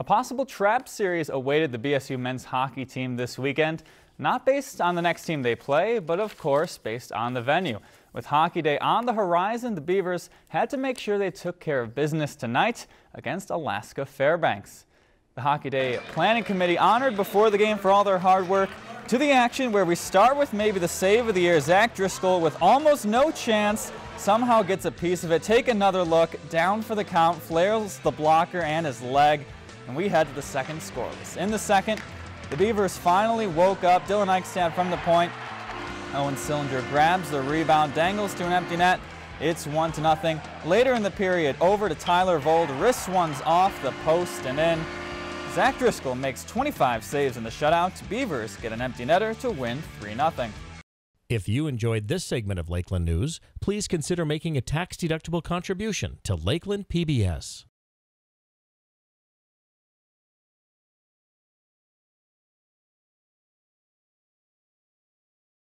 A possible trap series awaited the BSU men's hockey team this weekend, not based on the next team they play, but of course based on the venue. With Hockey Day on the horizon, the Beavers had to make sure they took care of business tonight against Alaska Fairbanks. The Hockey Day Planning Committee honored before the game for all their hard work. To the action where we start with maybe the save of the year, Zach Driscoll with almost no chance somehow gets a piece of it. Take another look, down for the count, flails the blocker and his leg and we head to the second scoreless. In the second, the Beavers finally woke up. Dylan Eichstadt from the point. Owen Sillinger grabs the rebound, dangles to an empty net. It's one to nothing. Later in the period, over to Tyler Vold, wrists ones off the post and in. Zach Driscoll makes 25 saves in the shutout. Beavers get an empty netter to win 3-0. If you enjoyed this segment of Lakeland News, please consider making a tax-deductible contribution to Lakeland PBS.